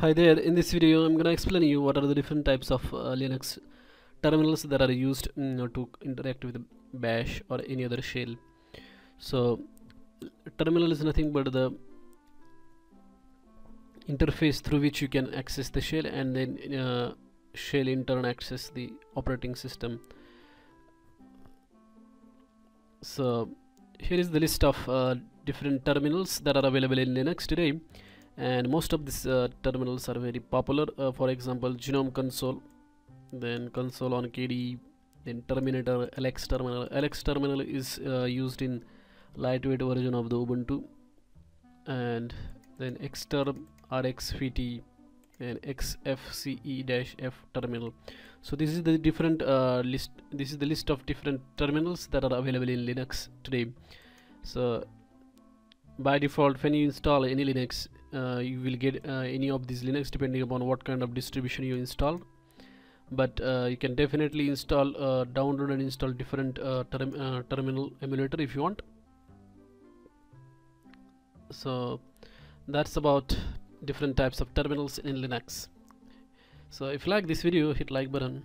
Hi there, in this video I'm gonna explain you what are the different types of uh, Linux terminals that are used mm, to interact with bash or any other shell. So terminal is nothing but the interface through which you can access the shell and then uh, shell in turn access the operating system. So here is the list of uh, different terminals that are available in Linux today and most of these uh, terminals are very popular. Uh, for example GNOME console then Konsole on KDE then terminator LX terminal. LX terminal is uh, used in lightweight version of the Ubuntu. And then xterm rxvt and xfce-f terminal. So this is the different uh, list this is the list of different terminals that are available in linux today. So by default when you install any linux you will get uh, any of these linux depending upon what kind of distribution you install. But uh, you can definitely install uh, download and install different uh, term, uh, terminal emulator if you want. So that's about different types of terminals in linux. So if you like this video hit like button